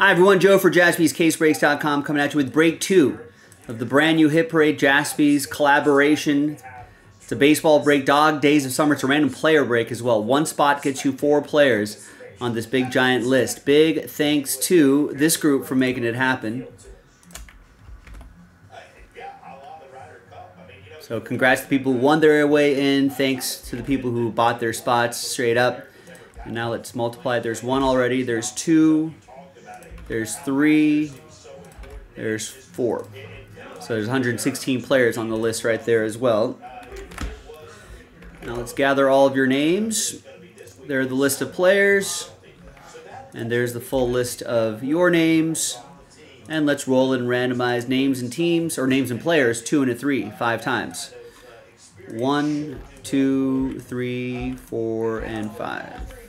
Hi, everyone. Joe for jaspyscasebreaks.com coming at you with break two of the brand new Hit Parade Jaspys collaboration. It's a baseball break, dog days of summer. It's a random player break as well. One spot gets you four players on this big giant list. Big thanks to this group for making it happen. So congrats to people who won their way in. Thanks to the people who bought their spots straight up. And now let's multiply. There's one already. There's two. There's three. There's four. So there's 116 players on the list right there as well. Now let's gather all of your names. There are the list of players. And there's the full list of your names. And let's roll and randomize names and teams, or names and players, two and a three, five times. One, two, three, four, and five.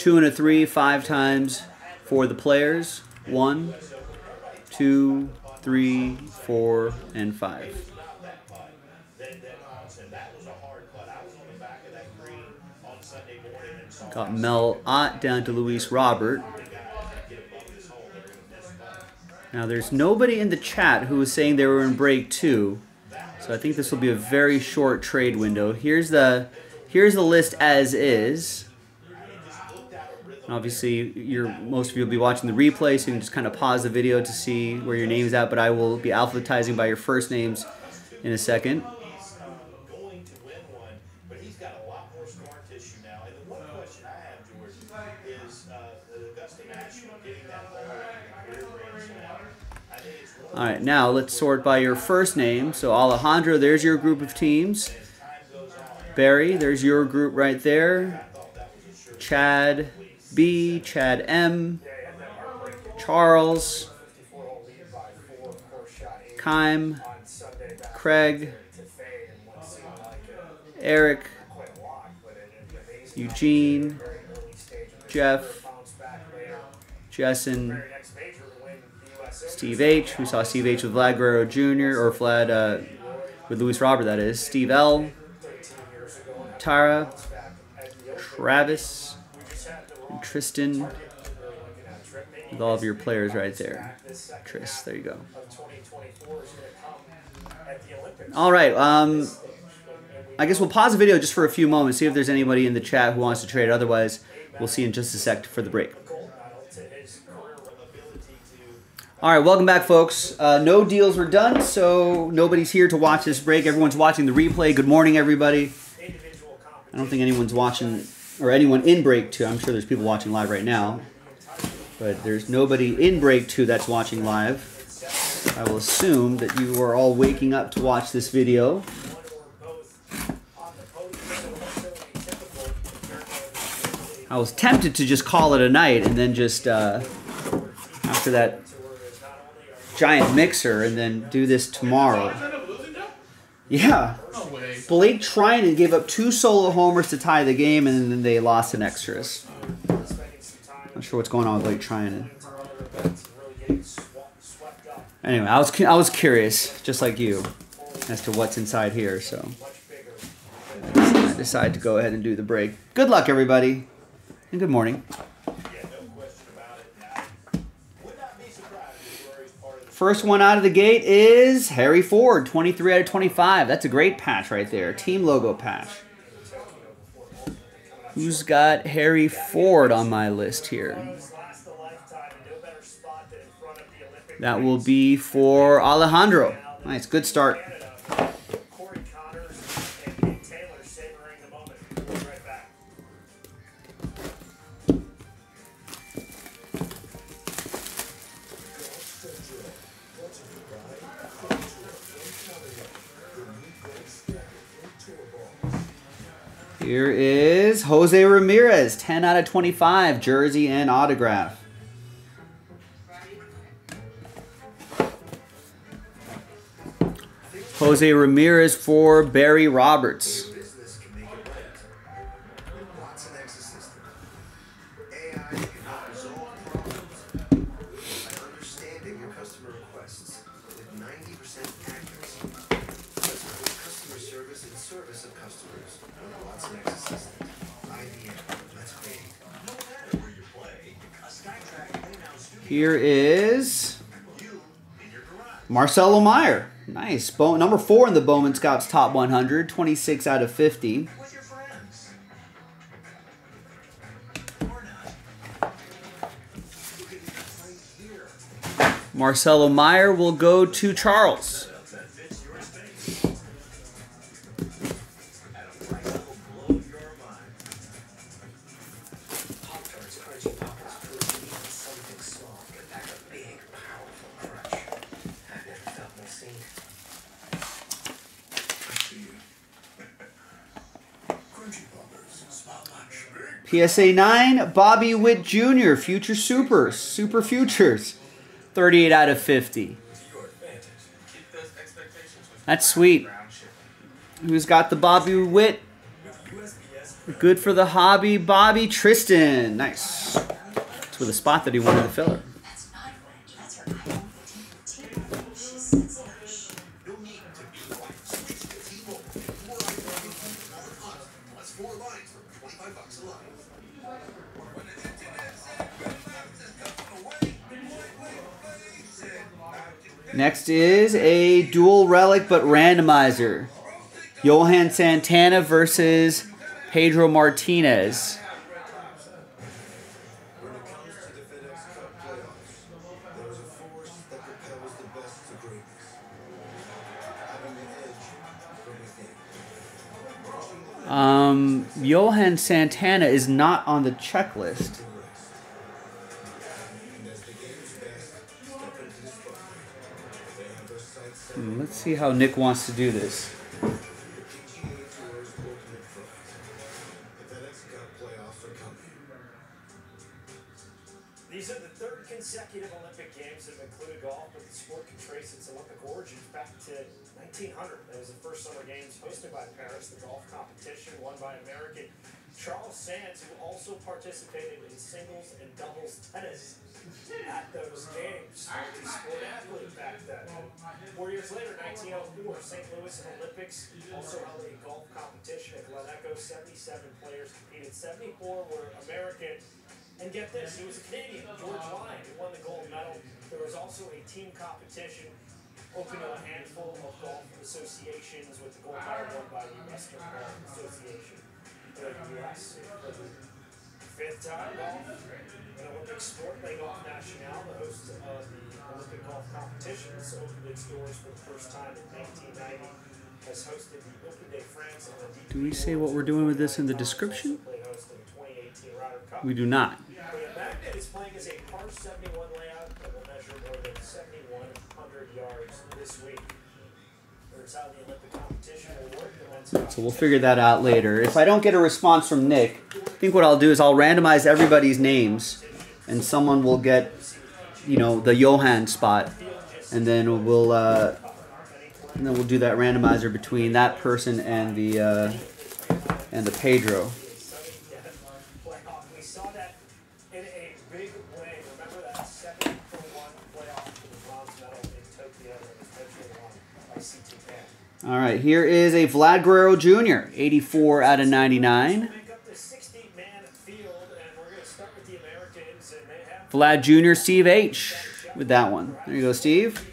Two and a three, five times for the players. One, two, three, four, and five. Got Mel Ott down to Luis Robert. Now, there's nobody in the chat who was saying they were in break two. So I think this will be a very short trade window. Here's the here's the list as is. And obviously, you're most of you will be watching the replay, so you can just kind of pause the video to see where your name's at. But I will be alphabetizing by your first names in a second. All right, now let's sort by your first name. So Alejandro, there's your group of teams. Barry, there's your group right there. Chad B, Chad M, Charles, Kime, Craig, Eric, Eugene, Jeff, Jessen, Steve H. We saw Steve H. with Vlad Guerrero Jr. or Vlad uh, with Luis Robert, that is. Steve L. Tara. Travis. Tristan. With all of your players right there. Tris, there you go. All right. Um, I guess we'll pause the video just for a few moments, see if there's anybody in the chat who wants to trade. Otherwise, we'll see in just a sec for the break. All right, welcome back, folks. Uh, no deals were done, so nobody's here to watch this break. Everyone's watching the replay. Good morning, everybody. I don't think anyone's watching, or anyone in break two. I'm sure there's people watching live right now, but there's nobody in break two that's watching live. I will assume that you are all waking up to watch this video. I was tempted to just call it a night and then just uh, after that giant mixer and then do this tomorrow. Yeah. Blake Treinen gave up two solo homers to tie the game, and then they lost in extras. Not sure what's going on with Blake Treinen. Anyway, I was I was curious, just like you, as to what's inside here. So I decided to go ahead and do the break. Good luck, everybody, and good morning. First one out of the gate is Harry Ford, 23 out of 25. That's a great patch right there. Team logo patch. Who's got Harry Ford on my list here? That will be for Alejandro. Nice, good start. Here is Jose Ramirez, 10 out of 25, jersey and autograph. Jose Ramirez for Barry Roberts. Service in service of customers. Watson X Assistant. IBM. Let's pay. Here is Marcelo Meyer. Nice. Bow, number four in the Bowman Scouts Top 100, 26 out of 50. With your friends. Marcelo Meyer will go to Charles. PSA 9, Bobby Witt Jr., Future Supers, Super Futures, 38 out of 50. That's sweet. Who's got the Bobby Witt? Good for the hobby, Bobby Tristan. Nice. That's with a spot that he wanted to fill it. Next is a dual relic but randomizer. Johan Santana versus Pedro Martinez. Um, Johan Santana is not on the checklist. Let's see how Nick wants to do this. These are the third consecutive Olympic Games that have included golf, but the sport can trace its Olympic origins back to 1900. That was the first Summer Games hosted by Paris, the golf competition won by American Charles Sands, who also participated in singles and doubles tennis at those games. The sport athlete back then. Four years later, 1904, St. Louis Olympics also held a golf competition at Glen Echo. 77 players competed. 74 were American. And get this, he was a Canadian, George Lyon, who won the gold medal. There was also a team competition open a handful of golf associations with the gold medal won by the Western Golf Association the U.S. Fifth time golf, an Olympic sport, Le Golf National, the host of the Olympic golf competitions, opened its doors for the first time in 1990. Has hosted the Open de France and the Do we say what we're doing with this in the description? Played host of the 2018 Ryder Cup. We do not. The magnet is playing as a par 71 layout that will measure more than 7,100 yards this week. So we'll figure that out later. If I don't get a response from Nick, I think what I'll do is I'll randomize everybody's names, and someone will get, you know, the Johan spot, and then we'll uh, and then we'll do that randomizer between that person and the uh, and the Pedro. All right, here is a Vlad Guerrero Jr., 84 out of 99. Make up the 60 man field, and we're going to start with the Americans, and they have Vlad Jr., Steve H. with that one. There you go, Steve.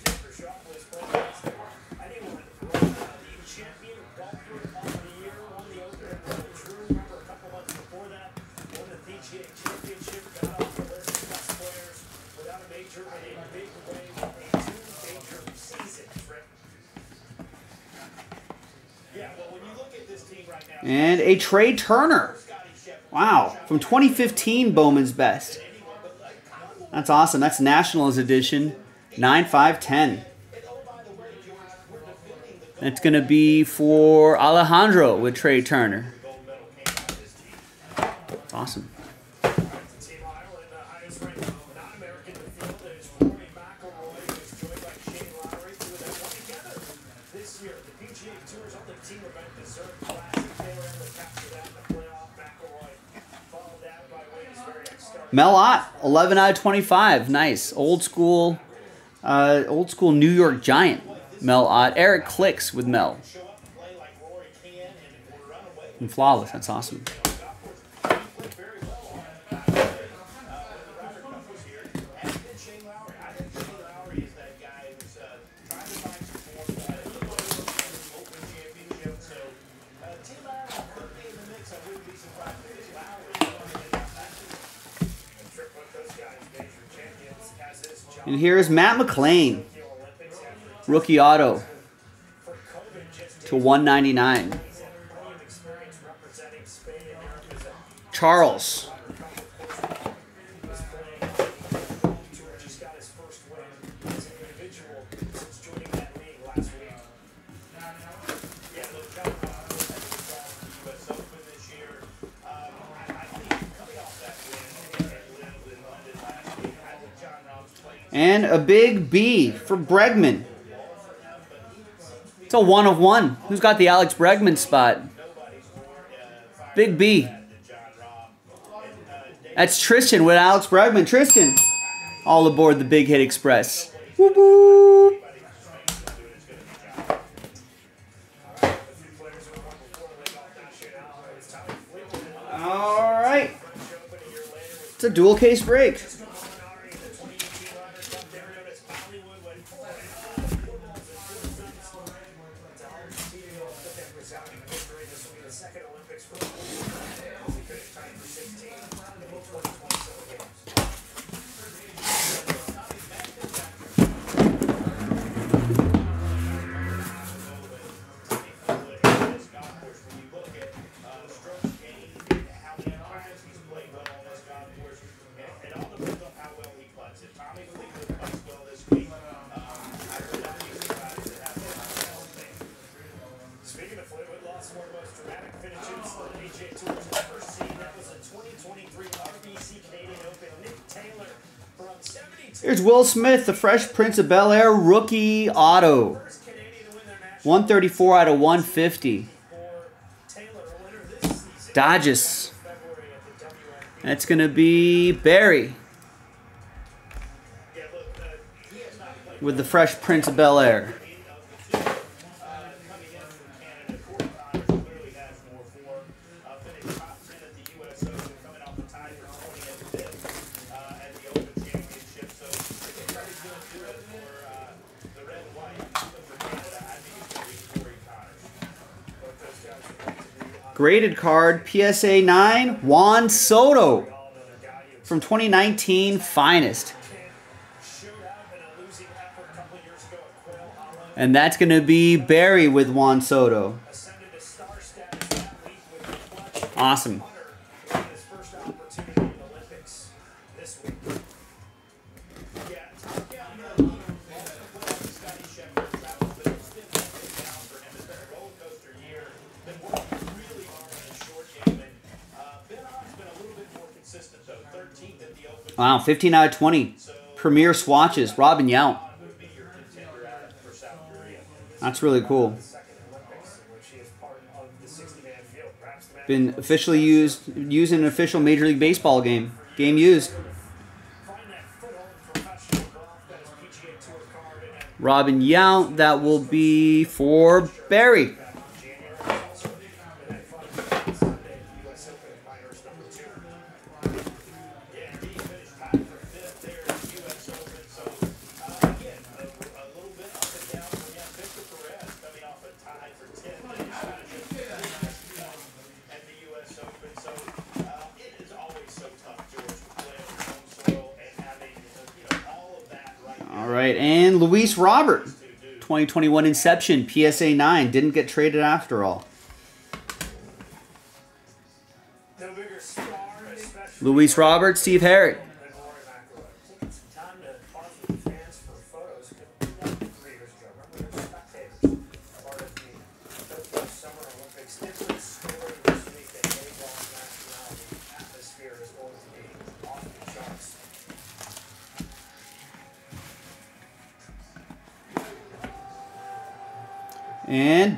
And a Trea Turner. Wow, from 2015, Bowman's Best. That's awesome. That's Nationals edition, 9510. That's going to be for Alejandro with Trea Turner. Awesome. Mel Ott, 11 out of 25. Nice. Old school, uh, old school New York Giant, Mel Ott. Eric clicks with Mel. And flawless. That's awesome. And here's Matt McLain, rookie auto to 199. Charles. And a big B for Bregman. It's a one of one. Who's got the Alex Bregman spot? Big B. That's Tristan with Alex Bregman. Tristan, all aboard the Big Hit Express. Whoop whoop. All right. It's a dual case break. Will Smith, the Fresh Prince of Bel Air rookie auto. 134 out of 150. Dodges. That's going to be Barry. With the Fresh Prince of Bel Air. graded card, PSA 9, Juan Soto from 2019 Finest. And that's going to be Barry with Juan Soto. Awesome. Wow, 15 out of 20. Premier swatches. Robin Yount. That's really cool. Been officially used, used in an official Major League Baseball game. Game used. Robin Yount, that will be for Barry. 2021 Inception, PSA 9. Didn't get traded after all. Luis Robert, Steve Herrick.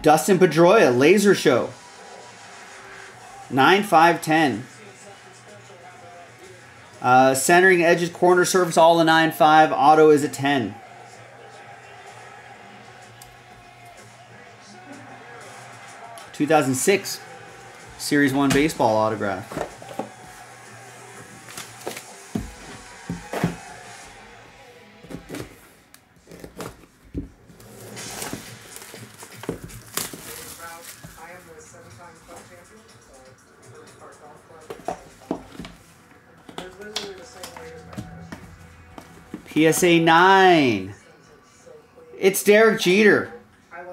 Dustin Pedroia, laser show. 9 5 10. Uh, centering edges, corner surface, all a 9 5. Auto is a 10. Two thousand six, Series One baseball autograph. PSA 9. It's Derek Jeter.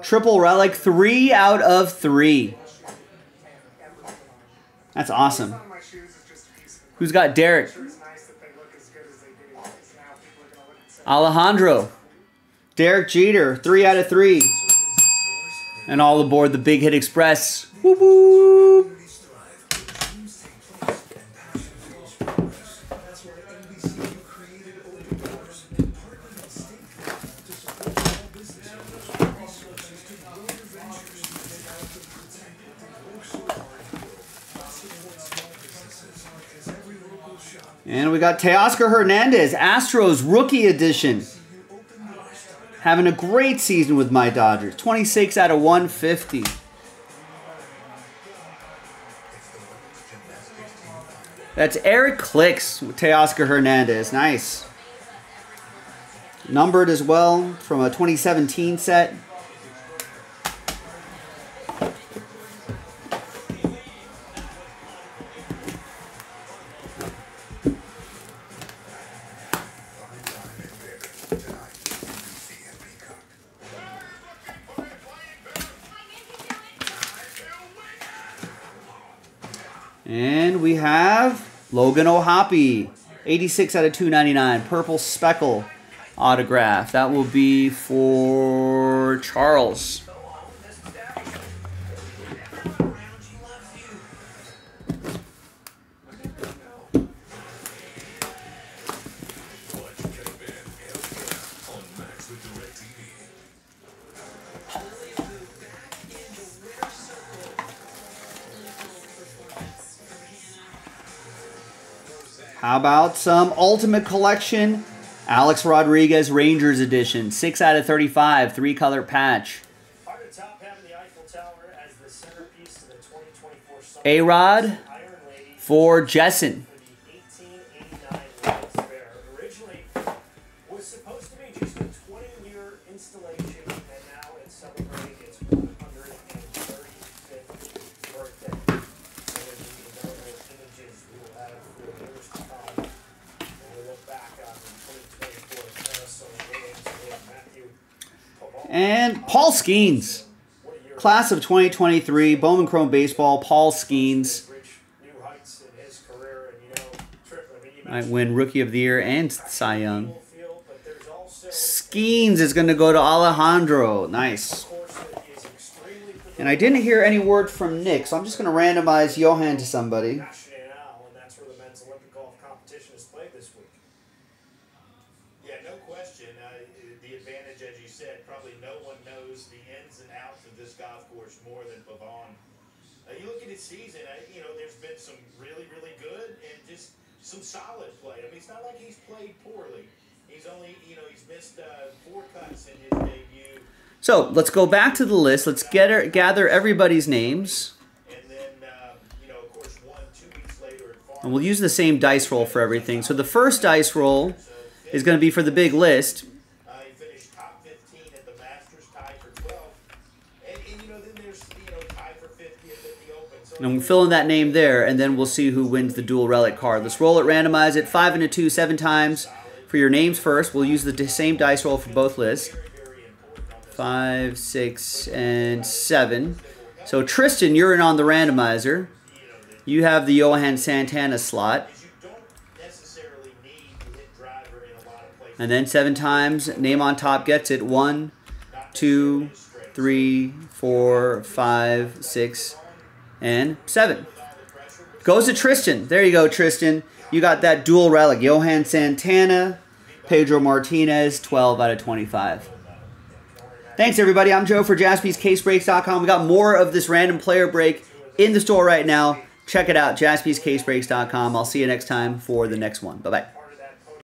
Triple relic, three out of three. That's awesome. Who's got Derek? Alejandro. Derek Jeter, three out of three. And all aboard the Big Hit Express. Whoop we got Teoscar Hernandez, Astros rookie edition. Having a great season with my Dodgers. 26 out of 150. That's Eric Clicks Teoscar Hernandez. Nice. Numbered as well from a 2017 set. And we have Logan O'Hoppe, 86 out of 299, purple speckle autograph. That will be for Charles. About some Ultimate Collection? Alex Rodriguez Rangers Edition, 6 out of 35, three color patch. Hard to for having And Paul Skenes. Class of 2023, Bowman Chrome Baseball, Paul Skenes. Might win Rookie of the Year and Cy Young. Skenes is going to go to Alejandro. Nice. And I didn't hear any word from Nick, so I'm just going to randomize Johan to somebody. He's only, you know, he's missed uh, four cuts in his debut. So let's go back to the list. Let's get gather everybody's names. And then, uh, you know, of course, one, two weeks later. And we'll use the same dice roll for everything. So the first dice roll is going to be for the big list. Uh, he finished top 15 at the Masters, tied for 12. And, and you know, then there's, you know, tied for 50th the Open. So And we'll fill in that name there, and then we'll see who wins the dual relic card. Let's roll it, randomize it, five and a two, seven times. For your names first, we'll use the same dice roll for both lists. Five, six, and seven. So Tristan, you're in on the randomizer. You have the Johan Santana slot. And then seven times, name on top gets it. One, two, three, four, five, six, and seven. Goes to Tristan. There you go, Tristan. You got that dual relic. Johan Santana, Pedro Martinez, 12 out of 25. Thanks, everybody. I'm Joe for JaspysCaseBreaks.com. We got more of this random player break in the store right now. Check it out, JaspysCaseBreaks.com. I'll see you next time for the next one. Bye-bye.